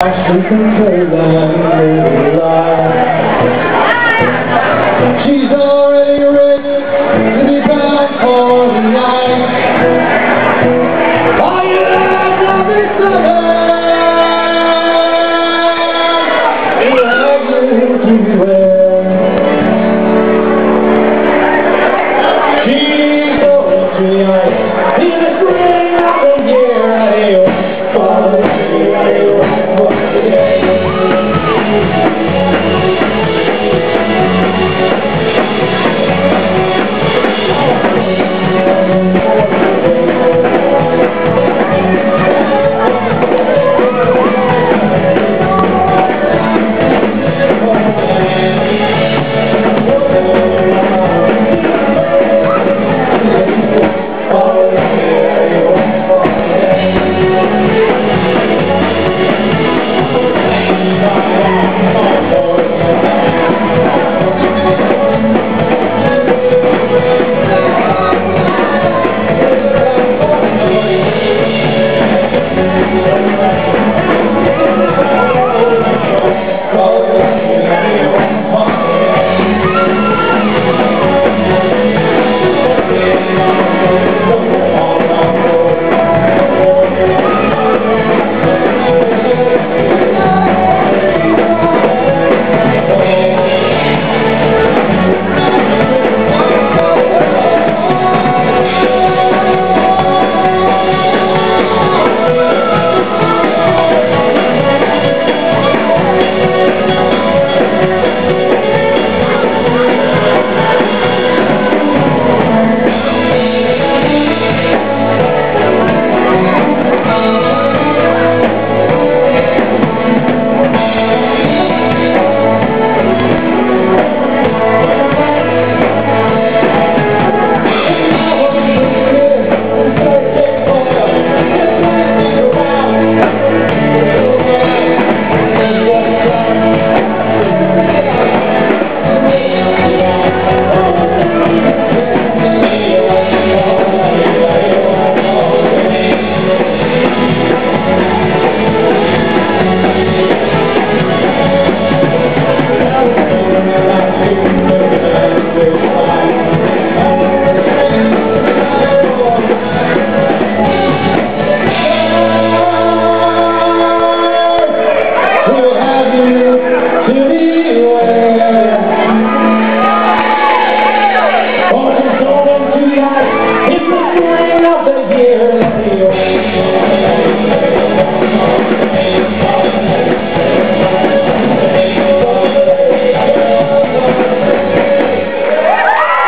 She can play that life. She's already